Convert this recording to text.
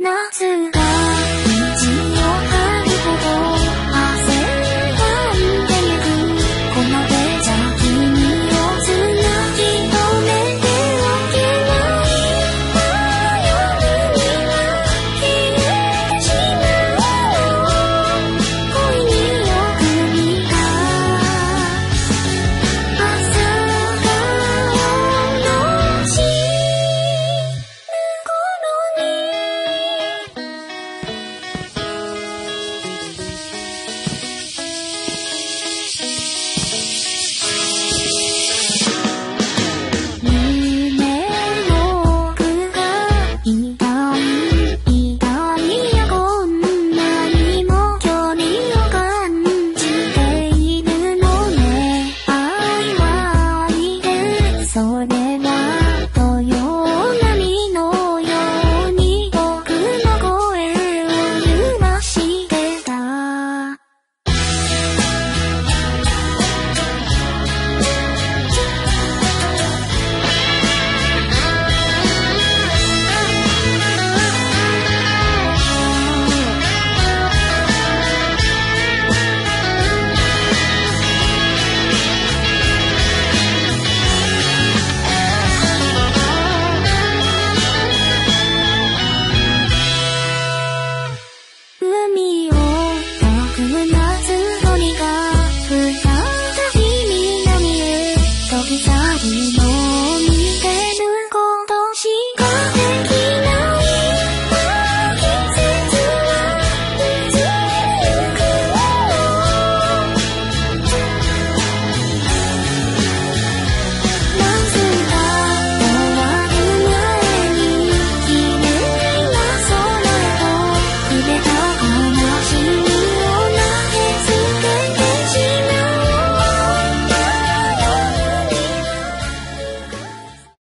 夏が